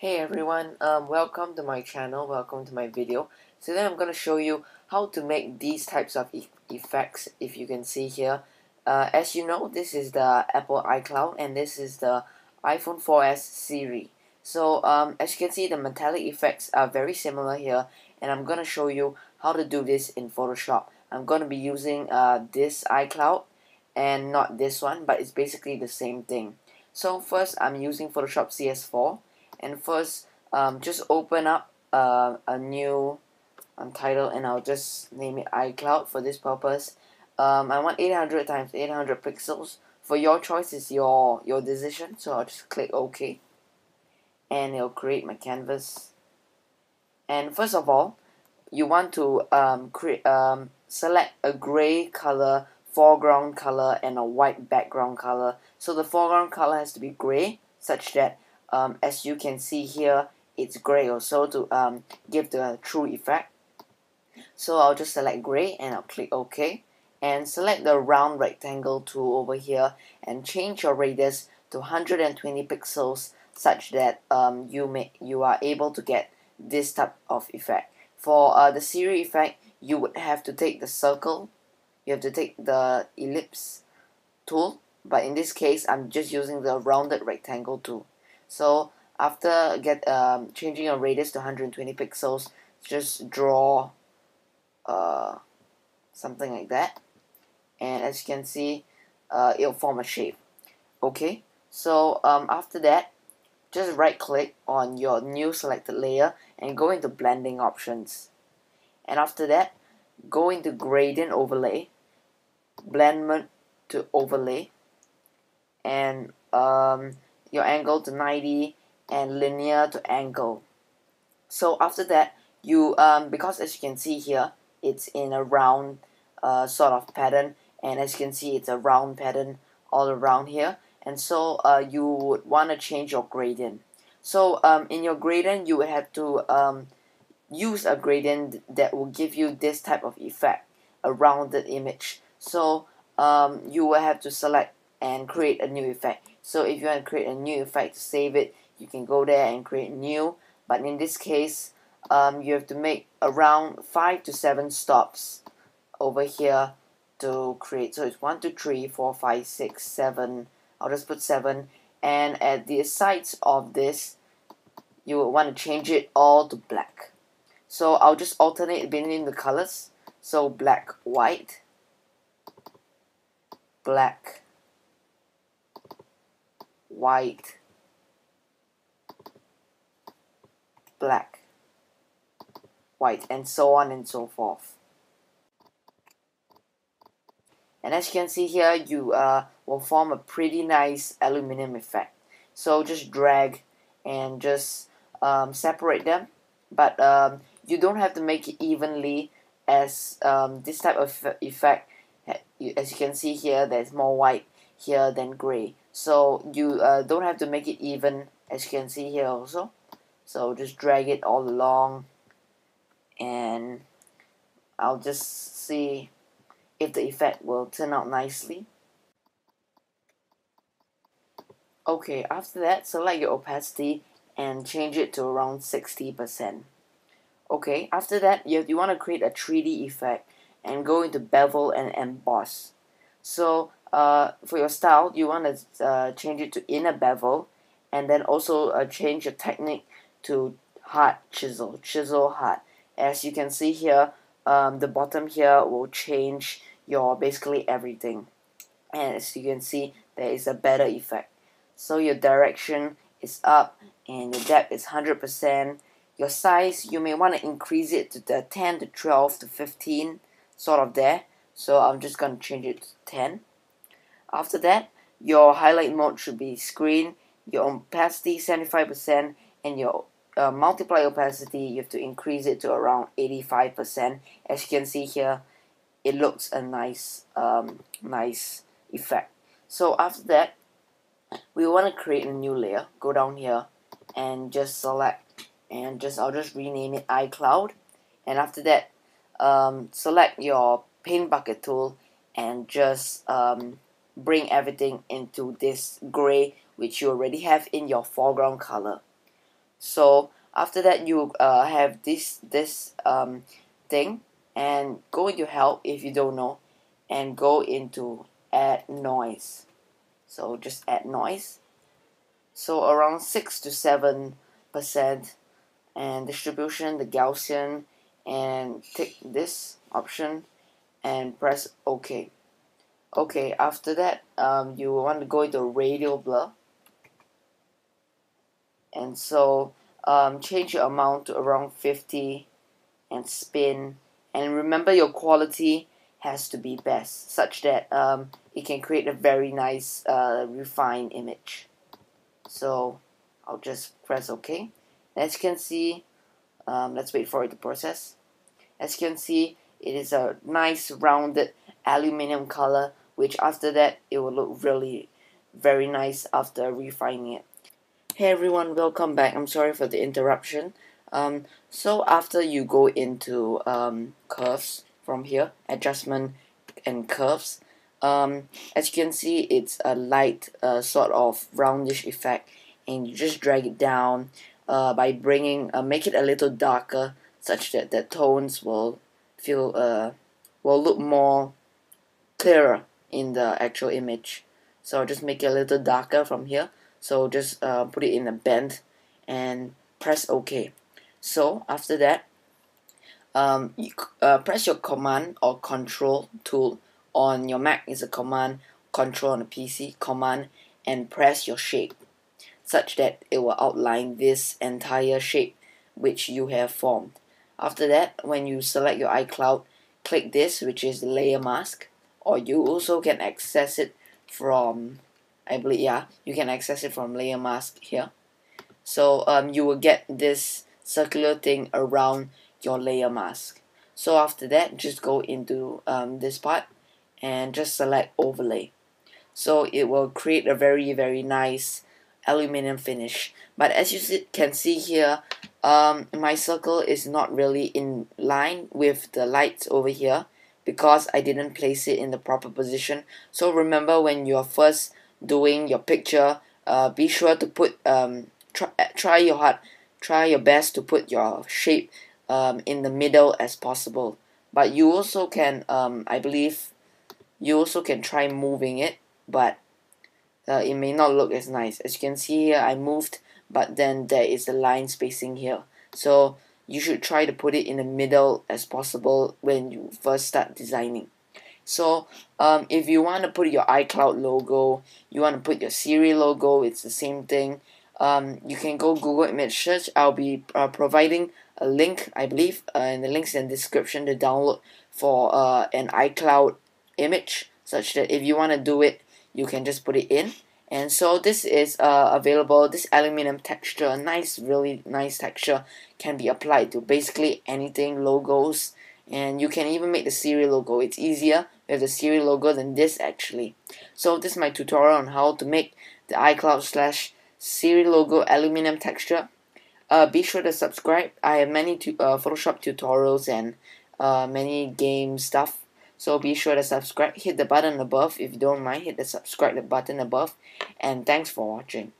Hey everyone, um, welcome to my channel, welcome to my video. Today I'm going to show you how to make these types of e effects if you can see here. Uh, as you know, this is the Apple iCloud and this is the iPhone 4S Siri. So um, as you can see the metallic effects are very similar here and I'm going to show you how to do this in Photoshop. I'm going to be using uh, this iCloud and not this one but it's basically the same thing. So first I'm using Photoshop CS4 and first um, just open up uh, a new um, title and I'll just name it iCloud for this purpose. Um, I want 800 times 800 pixels. For your choice is your your decision so I'll just click OK. And it'll create my canvas. And first of all you want to um, create um, select a gray color foreground color and a white background color. So the foreground color has to be gray such that um, as you can see here it's gray also to um, give the true effect. So I'll just select gray and I'll click OK. And select the round rectangle tool over here and change your radius to 120 pixels such that um, you may you are able to get this type of effect. For uh, the Siri effect you would have to take the circle you have to take the ellipse tool. But in this case I'm just using the rounded rectangle tool so after get um, changing your radius to 120 pixels just draw uh, something like that. And as you can see uh, it'll form a shape. Okay? So um, after that just right click on your new selected layer and go into blending options. And after that go into gradient overlay blend mode to overlay and um, your angle to 90 and linear to angle. So after that you um, because as you can see here it's in a round uh, sort of pattern and as you can see it's a round pattern all around here and so uh, you would want to change your gradient. So um, in your gradient you would have to um, use a gradient that will give you this type of effect a rounded image. So um, you will have to select and create a new effect so if you want to create a new effect to save it you can go there and create new. But in this case um, you have to make around 5 to 7 stops over here to create. So it's 1 2 3 4 5 6 7 I'll just put 7 and at the sides of this you will want to change it all to black. So I'll just alternate between the colors. So black white black white, black, white, and so on and so forth. And as you can see here, you uh, will form a pretty nice aluminum effect. So just drag and just um, separate them. But um, you don't have to make it evenly as um, this type of effect, as you can see here, there's more white here than gray so you uh, don't have to make it even as you can see here also. So just drag it all along and I'll just see if the effect will turn out nicely. Okay after that select your opacity and change it to around 60% okay after that you, you want to create a 3D effect and go into bevel and emboss. So uh, for your style, you want to uh, change it to inner bevel, and then also uh, change your technique to hard chisel, chisel hard. As you can see here, um, the bottom here will change your basically everything. And as you can see, there is a better effect. So your direction is up and your depth is 100%. Your size, you may want to increase it to the 10 to 12 to 15, sort of there. So I'm just going to change it to 10 after that, your highlight mode should be screen, your opacity 75%, and your uh, multiply opacity, you have to increase it to around 85%. As you can see here, it looks a nice, um, nice effect. So after that, we want to create a new layer. Go down here and just select and just I'll just rename it iCloud. And after that, um, select your paint bucket tool and just um, bring everything into this gray which you already have in your foreground color. So after that you uh, have this this um, thing and go into help if you don't know and go into add noise. So just add noise. So around 6 to 7 percent and distribution the Gaussian and take this option and press OK okay after that um, you want to go into radial blur. And so um, change your amount to around 50 and spin. And remember your quality has to be best such that um, it can create a very nice uh, refined image. So I'll just press OK. As you can see um, let's wait for it to process. As you can see it is a nice rounded aluminum color which after that it will look really very nice after refining it. Hey everyone welcome back. I'm sorry for the interruption. Um, so after you go into um, curves from here adjustment and curves um, as you can see it's a light uh, sort of roundish effect and you just drag it down uh, by bringing uh, make it a little darker such that the tones will feel uh, will look more clearer in the actual image. So I'll just make it a little darker from here. So just uh, put it in a bend and press OK. So after that um, you, uh, press your command or control tool on your Mac. Is a command control on the PC command and press your shape such that it will outline this entire shape which you have formed. After that when you select your iCloud click this which is the layer mask or you also can access it from I believe yeah you can access it from layer mask here. So um, you will get this circular thing around your layer mask. So after that just go into um, this part and just select overlay. So it will create a very very nice aluminum finish. But as you can see here um, my circle is not really in line with the lights over here because I didn't place it in the proper position. So remember when you're first doing your picture uh, be sure to put um, try, try your hard try your best to put your shape um, in the middle as possible. But you also can um, I believe you also can try moving it but uh, it may not look as nice. As you can see here I moved but then there is a line spacing here. So you should try to put it in the middle as possible when you first start designing. So um, if you want to put your iCloud logo you want to put your Siri logo it's the same thing. Um, you can go Google image search. I'll be uh, providing a link I believe uh, in the links in the description to download for uh, an iCloud image such that if you want to do it you can just put it in and so this is uh, available this aluminum texture a nice really nice texture can be applied to basically anything logos and you can even make the Siri logo. It's easier with the Siri logo than this actually. So this is my tutorial on how to make the iCloud slash Siri logo aluminum texture. Uh, be sure to subscribe. I have many tu uh, Photoshop tutorials and uh, many game stuff so be sure to subscribe, hit the button above if you don't mind, hit the subscribe button above, and thanks for watching.